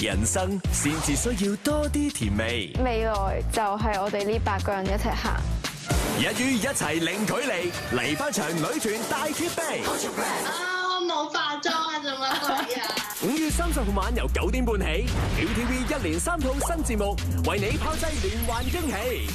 人生先至需要多啲甜味。未来就系我哋呢八个人一齐行。一于一齐零距離嚟翻场女团大揭秘。啊，我冇化妝啊，做乜鬼啊？五月三十号晚由九点半起，，LTV 一连三套新节目，为你抛低连环惊喜。